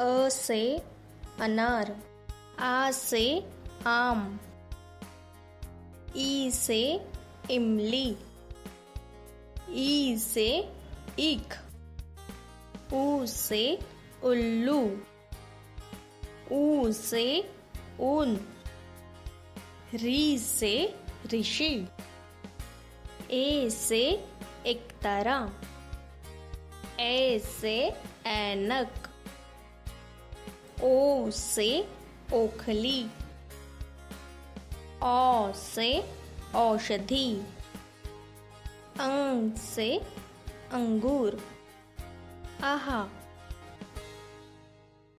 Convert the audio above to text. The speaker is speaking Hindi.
अ से अनार, आ से आम, ई से इमली, ई से ईख, ऊ से उल्लू, ऊ से ऊन, री से ऋषि, ए से एकतारा, ए से ऐनक। ओ से ओखली औ से औषधि अंग से अंगूर। आहा